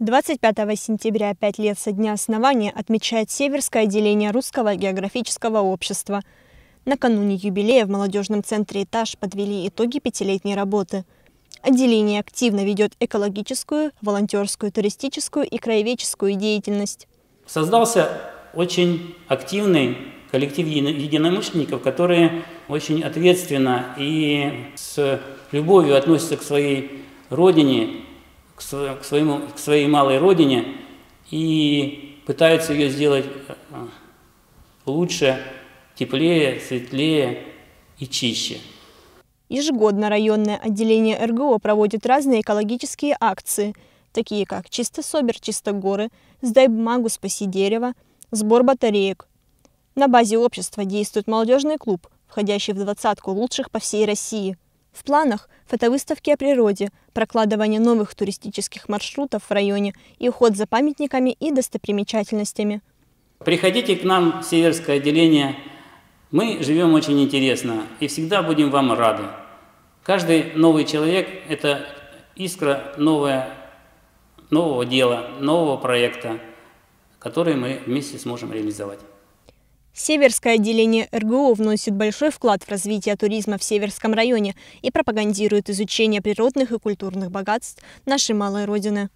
25 сентября, пять лет со дня основания, отмечает Северское отделение Русского географического общества. Накануне юбилея в молодежном центре «Этаж» подвели итоги пятилетней работы. Отделение активно ведет экологическую, волонтерскую, туристическую и краеведческую деятельность. Создался очень активный коллектив единомышленников, которые очень ответственно и с любовью относятся к своей родине, к, своему, к своей малой родине и пытаются ее сделать э, лучше, теплее, светлее и чище. Ежегодно районное отделение РГО проводит разные экологические акции, такие как «Чисто Собер, чисто горы», «Сдай бумагу, спаси дерево», «Сбор батареек». На базе общества действует молодежный клуб, входящий в двадцатку лучших по всей России – в планах фотовыставки о природе, прокладывание новых туристических маршрутов в районе и уход за памятниками и достопримечательностями. Приходите к нам в Северское отделение. Мы живем очень интересно и всегда будем вам рады. Каждый новый человек – это искра новая, нового дела, нового проекта, который мы вместе сможем реализовать. Северское отделение РГО вносит большой вклад в развитие туризма в Северском районе и пропагандирует изучение природных и культурных богатств нашей малой Родины.